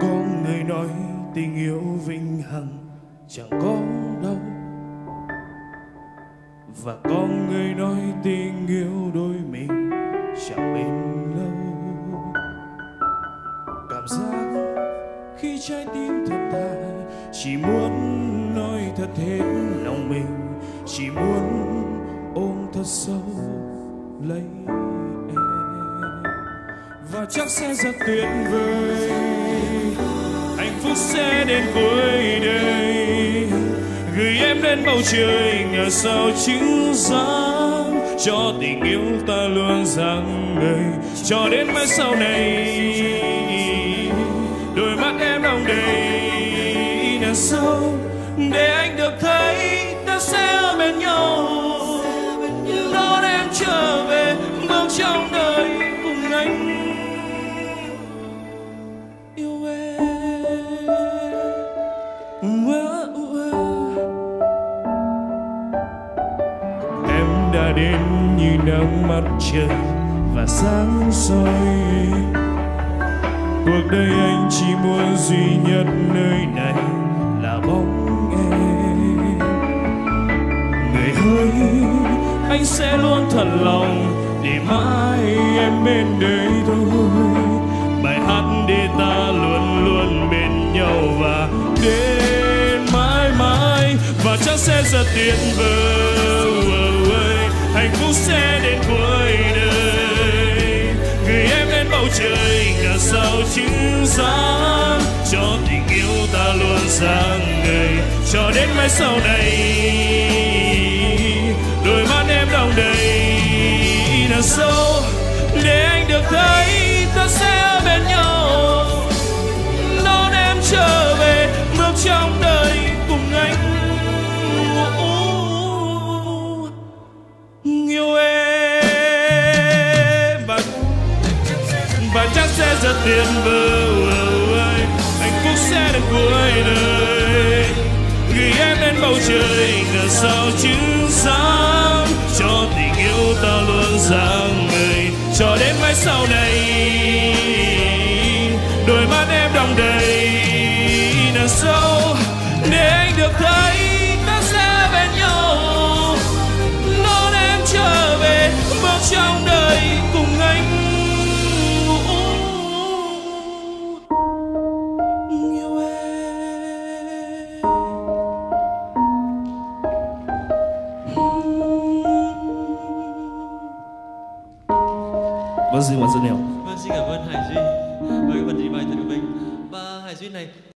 Con người nói tình yêu vĩnh hằng chẳng có đâu. Và có người nói tình yêu đôi mình chẳng bền lâu. Cảm giác khi trái tim thật thà, chỉ muốn nói thật hết lòng mình, chỉ muốn ôm thật sâu lấy em. Và chắc sẽ rất tuyệt vời sẽ đến cuối đời. Gửi em đến bầu trời, ngờ sao chứng giám cho tình yêu ta luôn rằng ngời cho đến mai sau này. Đôi mắt em đong đầy nợ sâu, để anh được thấy. Em đến như nắng mặt trời và sáng soi. Cuộc đời anh chỉ muốn duy nhất nơi này là bóng em. Người ơi, anh sẽ luôn thật lòng để mãi em bên đây thôi bài hát để ta luôn luôn bên nhau và đến mãi mãi và chắc sẽ rất tuyệt vời hạnh phúc sẽ đến cuối đời. Gửi em lên bầu trời cả sao chứng sáng cho tình yêu ta luôn sáng ngời cho đến mai sau này. Đôi mắt em đong đầy là sâu, để anh được thấy ta sẽ bên nhau. Rất tuyệt vời hạnh phúc sẽ đến cuối đời. Gửi em đến bầu trời, ngờ sao chứ sáng. Cho tình yêu ta luôn dáng người, cho đến mai sau này. Đôi mắt em đong đầy, nở sâu, để anh được thấy. Vâng xin cảm ơn rất nhiều Vâng, xin cảm ơn Hải Duy vâng, với phần trình bày thật của mình. Và Hải Duy này